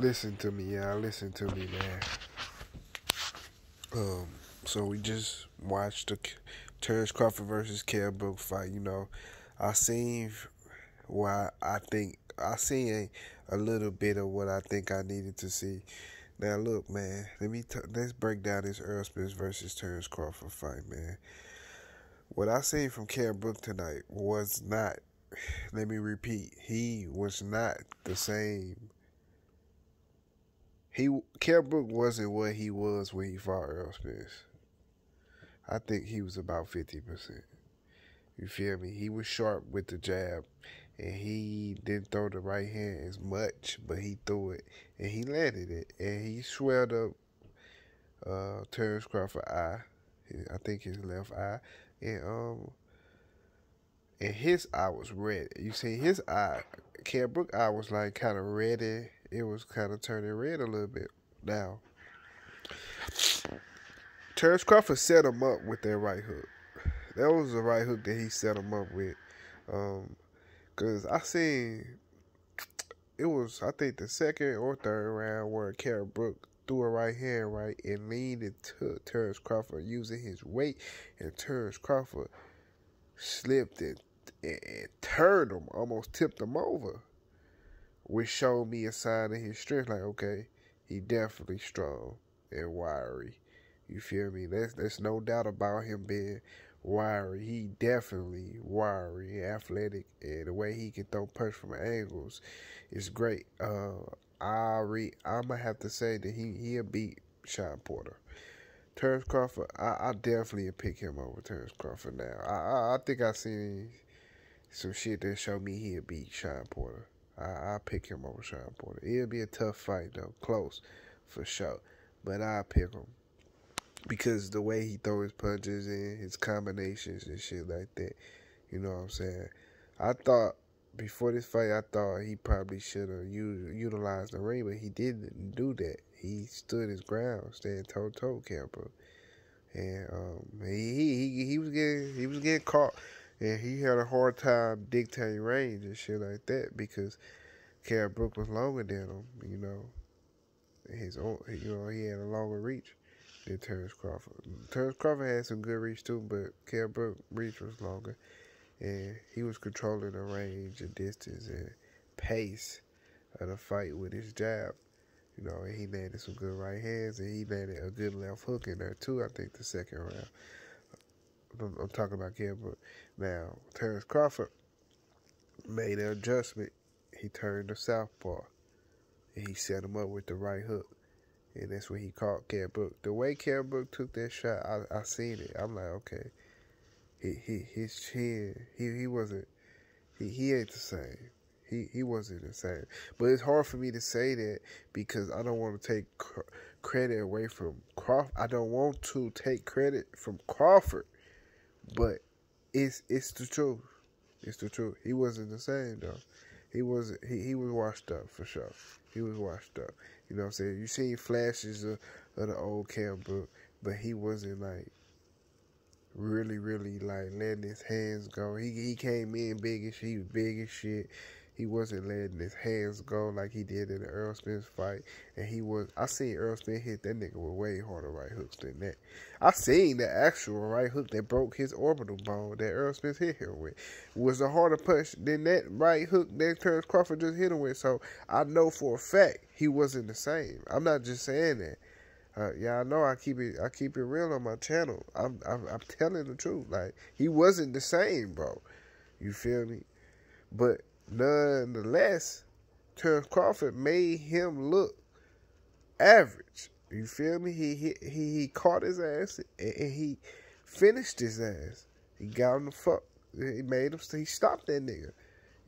Listen to me, y'all. Listen to me, man. Um, so we just watched the Terence Crawford versus Kell Brook fight. You know, I seen why I think I seen a little bit of what I think I needed to see. Now look, man. Let me t- let's break down this Errol Spence versus Terence Crawford fight, man. What I seen from Kell Brook tonight was not. Let me repeat. He was not the same he Kell Brook wasn't what he was when he fought Errol Spence. I think he was about fifty percent. You feel me? He was sharp with the jab, and he didn't throw the right hand as much, but he threw it and he landed it, and he swelled up uh, Terence Crawford eye. I think his left eye, and um, and his eye was red. You see, his eye, Kell Brook eye was like kind of reddy it was kind of turning red a little bit now. Terence Crawford set him up with that right hook. That was the right hook that he set him up with. Um, Cause I seen it was I think the second or third round where Kell Brook threw a right hand right and leaned into Terence Crawford using his weight, and Terence Crawford slipped and turned him, almost tipped him over which showed me a sign of his strength. Like, okay, he definitely strong and wiry. You feel me? There's there's no doubt about him being wiry. He definitely wiry, athletic, and the way he can throw punch from angles is great. Uh, I re I'm gonna have to say that he he'll beat Shawn Porter. Terence Crawford, I, I definitely pick him over Terence Crawford now. I, I, I think I seen some shit that showed me he'll beat Shawn Porter. I, will pick him over Shawn Porter. It'll be a tough fight though, close for sure. But I'll pick him because the way he throw his punches and his combinations and shit like that. You know what I'm saying? I thought before this fight, I thought he probably should have utilized the ring, but he didn't do that. He stood his ground, staying toe to toe, Camper, and um, he, he he was getting he was getting caught and he had a hard time dictating range and shit like that because Kell Brook was longer than him, you know. His own, you know, he had a longer reach than Terence Crawford. Terence Crawford had some good reach too, but Kell Brook reach was longer, and he was controlling the range and distance and pace of the fight with his jab. You know, and he landed some good right hands, and he landed a good left hook in there too. I think the second round. I'm, talking about Gilbert. Now, Terence Crawford made an adjustment. He turned to southpaw, and he set him up with the right hook. And that's when he caught Kell Brook. The way Kell Brook took that shot, I, I seen it. I'm like, okay. He, he his chin, he he wasn't he, he ain't the same. He he wasn't the same. But it's hard for me to say that because I don't want to take credit away from Crawford. I don't want to take credit from Crawford but it's it's the truth. It's the truth. He wasn't the same though. He was he, he was washed up for sure. He was washed up. You know what I'm saying? You seen flashes of, of the old Brook, but he wasn't like really, really like letting his hands go. He he came in big as he was big as shit. He wasn't letting his hands go like he did in the Errol Spence fight. And he was, I seen Errol Spence hit that nigga with way harder right hooks than that. I seen the actual right hook that broke his orbital bone that Errol Spence hit him with. Was a harder punch than that right hook that Terence Crawford just hit him with. So I know for a fact he wasn't the same. I'm not just saying that. Uh, yeah, I know I keep it. I keep it real on my channel. I'm, I'm, I'm telling the truth. Like he wasn't the same, bro. You feel me? But Nonetheless, Terence Crawford made him look average. You feel me? He he he, caught his ass and he finished his ass. He got him the fuck. He made him. He stopped that nigga,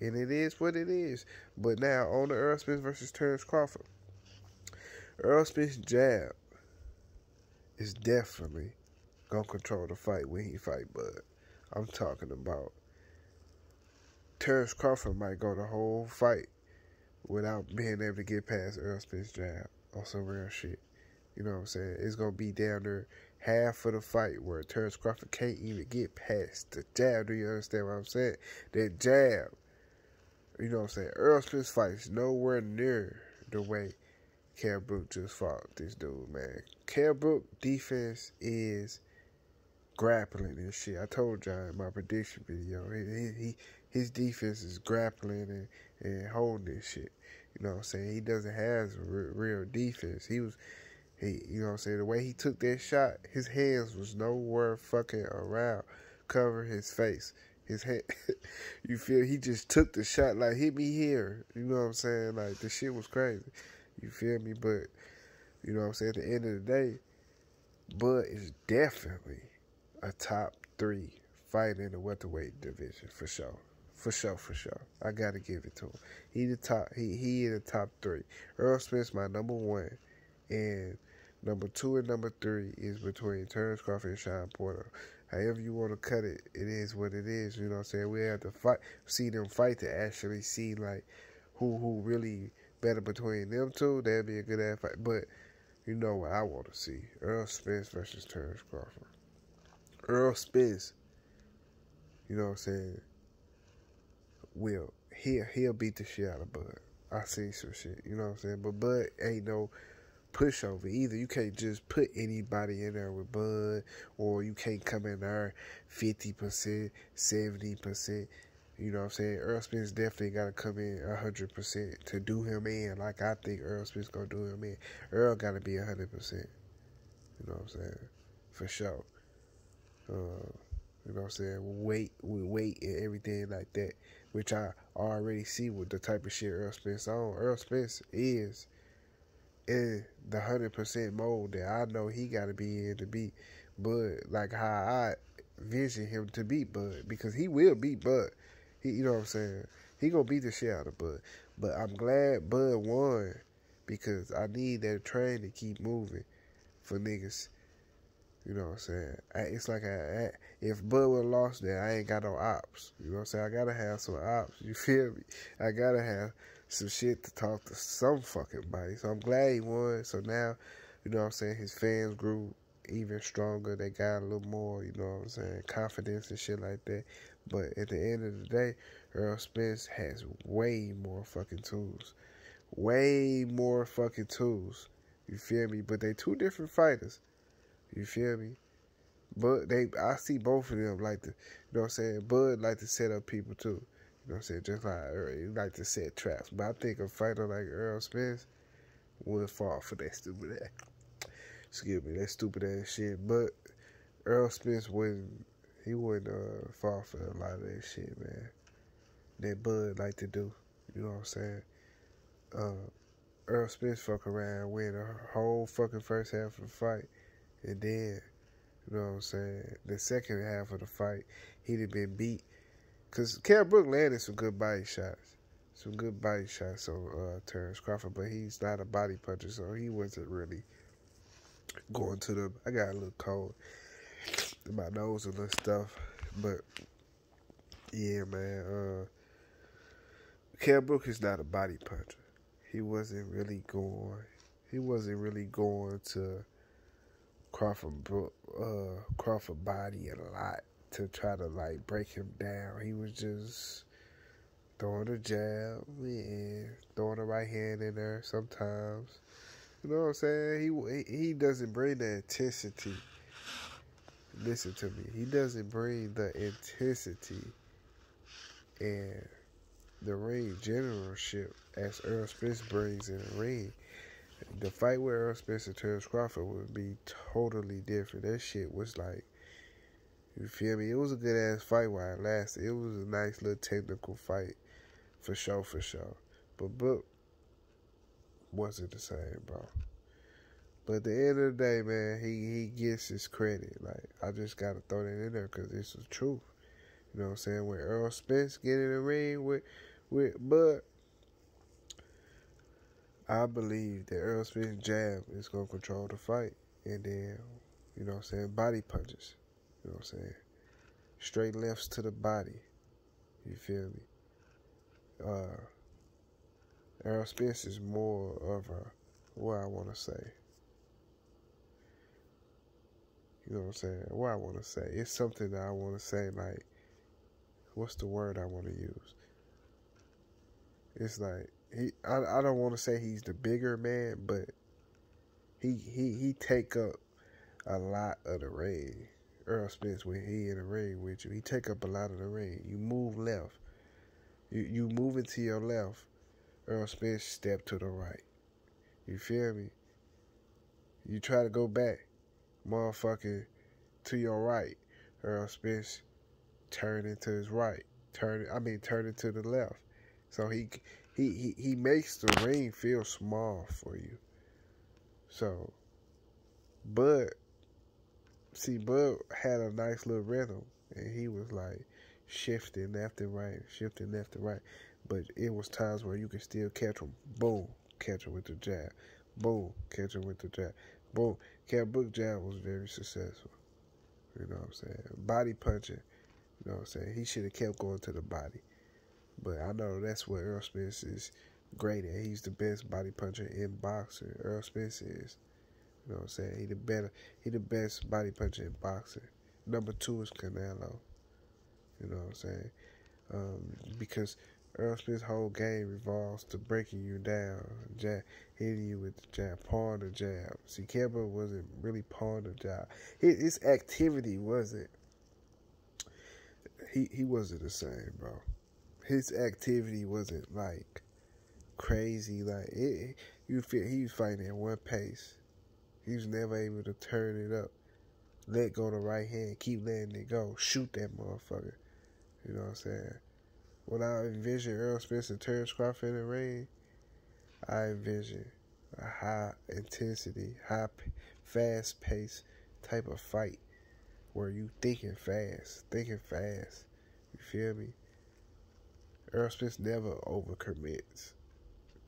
and it is what it is. But now on the Spence versus Terence Crawford, Spence jab is definitely gonna control the fight when he fight Bud. I'm talking about Terence Crawford might go the whole fight without being able to get past Errol Spence jab on some real shit. You know what I'm saying? It's gonna be down there half of the fight where Terence Crawford can't even get past the jab. Do you understand what I'm saying? That jab, you know what I'm saying? Errol Spence fights nowhere near the way Kell Brook just fought this dude, man. Kell Brook defense is grappling and shit. I told y'all in my prediction video, he, he his defense is grappling and, and holding shit. You know what I'm saying? He doesn't have real, defense. He was, he, you know what I'm saying? The way he took that shot, his hands was nowhere fucking around, cover his face. His hand, you feel? He just took the shot like hit me here. You know what I'm saying? Like the shit was crazy. You feel me? But you know what I'm saying? At the end of the day, Bud is definitely a top three fight in the welterweight division for sure. For sure, for sure. I gotta give it to him. He the top he he in the top three. Earl Spence my number one. And number two and number three is between Terence Crawford and Shawn Porter. However you want to cut it, it is what it is. You know what I'm saying? We have to fight see them fight to actually see like who who really better between them two. That'd be a good ass fight. But you know what I want to see? Earl Spence versus Terence Crawford. Earl Spence, you know what I'm saying, will he'll he'll beat the shit out of Bud. I see some shit, you know what I'm saying? But Bud ain't no pushover either. You can't just put anybody in there with Bud, or you can't come in there fifty percent, seventy percent. You know what I'm saying? Earl Spence definitely got to come in 100% to do him in like I think Earl Spence going to do him in. Earl got to be 100%. You know what I'm saying? For sure. Uh, you know what I'm saying? Weight, with weight and everything like that, which I already see with the type of shit Earl Spence on. Errol Spence is in the 100% mode that I know he got to be in to beat Bud, like how I vision him to beat Bud, because he will beat Bud. He, you know what I'm saying? He gonna beat the shit out of Bud. But I'm glad Bud won because I need that train to keep moving for niggas. You know what I'm saying? I, it's like I, I, if Bud would have lost that, I ain't got no ops. You know what I'm saying? I gotta have some ops. You feel me? I gotta have some shit to talk to some fucking body. So I'm glad he won. So now, you know what I'm saying? His fans grew even stronger. They got a little more, you know what I'm saying, confidence and shit like that. But at the end of the day, Earl Spence has way more fucking tools. Way more fucking tools. You feel me? But they two different fighters. You feel me? But they I see both of them like to you know what I'm saying, Bud like to set up people too. You know what I'm saying? Just like Earl, he like to set traps. But I think a fighter like Earl Spence would fall for that stupid ass. Excuse me, that stupid ass shit. But Earl Spence wouldn't he wouldn't uh, fall for a lot of that shit, man. That Bud like to do. You know what I'm saying? Uh, Errol Spence fuck around, win a whole fucking first half of the fight, and then, you know what I'm saying? The second half of the fight, he'd have been beat. Cause Kell Brook landed some good body shots, some good body shots on uh, Terence Crawford, but he's not a body puncher, so he wasn't really going to the. I got a little cold my nose and little stuff. But yeah, man, uh Kell Brook is not a body puncher. He wasn't really going he wasn't really going to Crawford uh Crawford body a lot to try to like break him down. He was just throwing a jab and throwing a right hand in there sometimes. You know what I'm saying? He he doesn't bring the intensity listen to me. He doesn't bring the intensity and the ring generalship as Errol Spence brings in the ring. The fight with Earl Spence and Terence Crawford would be totally different. That shit was like, you feel me? It was a good ass fight while it lasted. It was a nice little technical fight, for sure, for sure. But Brook wasn't the same, bro. But at the end of the day, man, he, he gets his credit. Like, I just got to throw that in there because it's the truth. You know what I'm saying? When Earl Spence get in the ring with, with Bud, I believe that Errol Spence jab is going to control the fight. And then, you know what I'm saying, body punches. You know what I'm saying? Straight lefts to the body. You feel me? Uh, Spence is more of a, what I want to say, you know what I'm saying? What I want to say. It's something that I want to say, like, what's the word I want to use? It's like, he I, I don't want to say he's the bigger man, but he he he take up a lot of the ring. Earl Spence when he in the ring with you, he take up a lot of the ring. You move left, you you move into your left. Earl Spence step to the right. You feel me? You try to go back, motherfucker, to your right. Earl Spence turn into his right. Turn I mean turn it to the left. So he he he, he makes the ring feel small for you. So Bud see Bud had a nice little rhythm and he was like shifting left and right, shifting left and right. But it was times where you could still catch him. Boom, catch him with the jab. Boom, catch him with the jab. Boom. Cat Book jab was very successful. You know what I'm saying? Body punching. You know what I'm saying? He should have kept going to the body. But I know that's what Earl Spence is great at. He's the best body puncher in boxing. Earl Spence is. You know what I'm saying? He the better he the best body puncher in boxing. Number two is Canelo. You know what I'm saying? Um, because Earl Spence's whole game revolves to breaking you down, jab, hitting you with the jab, pawing the jab. See, Campbell wasn't really pawing the jab. His, his activity wasn't. He he wasn't the same, bro. His activity wasn't like crazy. Like it, you feel he was fighting at one pace. He was never able to turn it up, let go the right hand, keep letting it go, shoot that motherfucker. You know what I'm saying? When I envision Errol Spence and Terence Crawford in the ring, I envision a high intensity, high, fast pace type of fight where you thinking fast, thinking fast. You feel me? Errol Spence never overcommits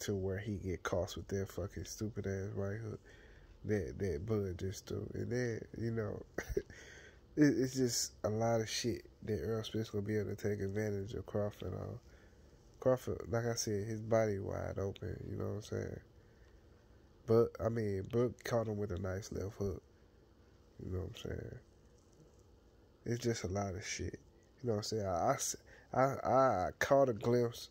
to where he get caught with that fucking stupid ass right hook that that Bud just do, and then you know. it, it's just a lot of shit that Errol Spence gonna be able to take advantage of Crawford on. Crawford, like I said, his body wide open. You know what I'm saying? But I mean, Brook caught him with a nice left hook. You know what I'm saying? It's just a lot of shit. You know what I'm saying? I, I, I, I caught a glimpse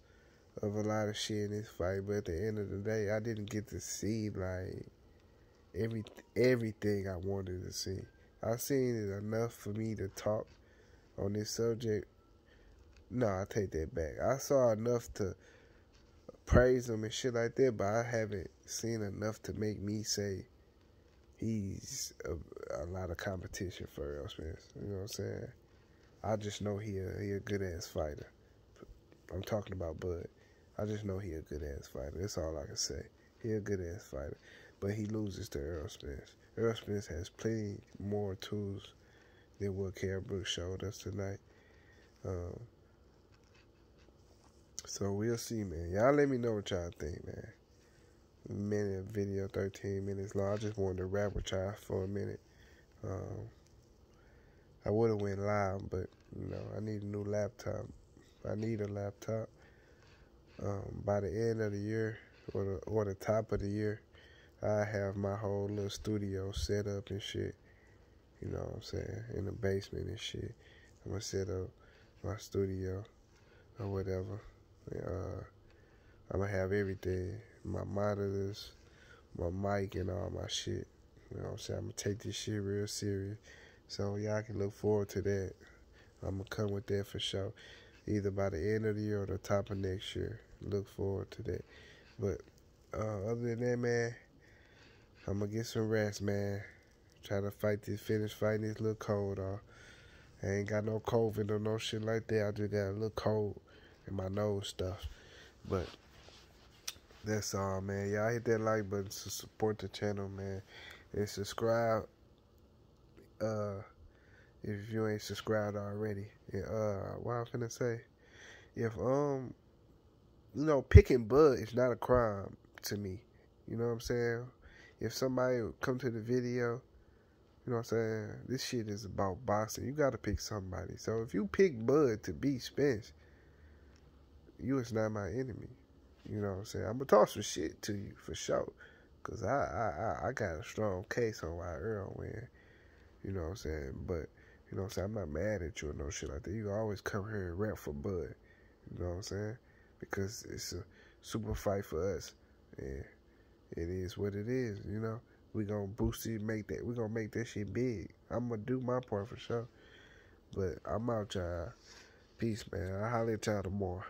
of a lot of shit in this fight, but at the end of the day, I didn't get to see like every everything I wanted to see. I seen it enough for me to talk on this subject. No, I take that back. I saw enough to praise him and shit like that, but I haven't seen enough to make me say he's a, a lot of competition for Errol Spence. You know what I'm saying? I just know he a, he a good ass fighter. I'm talking about Bud. I just know he a good ass fighter. That's all I can say. He a good ass fighter, but he loses to Errol Spence. Errol Spence has plenty more tools than what Kell Brooks showed us tonight. Um, so we'll see, man. Y'all let me know what y'all think, man. Minute video, 13 minutes long. I just wanted to rap with y'all for a minute. Um, I would have went live, but you know, I need a new laptop. I need a laptop. Um, by the end of the year or the or the top of the year, I have my whole little studio set up and shit. You know what I'm saying? In the basement and shit. I'm gonna set up my studio or whatever. Uh, I'm gonna have everything. My monitors, my mic and all my shit. You know what I'm saying? I'm gonna take this shit real serious. So y'all can look forward to that. I'm gonna come with that for sure. Either by the end of the year or the top of next year. Look forward to that. But uh, other than that, man, I'm gonna get some rest, man. Try to fight this, finish fighting this little cold off. I ain't got no COVID or no shit like that. I just got a little cold in my nose stuff. But that's all, man. Y'all hit that like button to support the channel, man. And subscribe. Uh, if you ain't subscribed already. Uh, what I was gonna say, if um, you know, picking Bud is not a crime to me. You know what I'm saying? if somebody come to the video, you know what I'm saying? This shit is about boxing. You got to pick somebody. So if you pick Bud to beat Spence, you is not my enemy. You know what I'm saying? I'm going to talk some shit to you for sure. Because I, I, I got a strong case on why Earl win. You know what I'm saying? But, you know what I'm saying? I'm not mad at you or no shit like that. You always come here and rap for Bud. You know what I'm saying? Because it's a super fight for us. And it is what it is, you know. We gonna boost it, make that. We gonna make that shit big. I'm gonna do my part for sure. But I'm out, y'all. Peace, man. I'll holler at y'all tomorrow.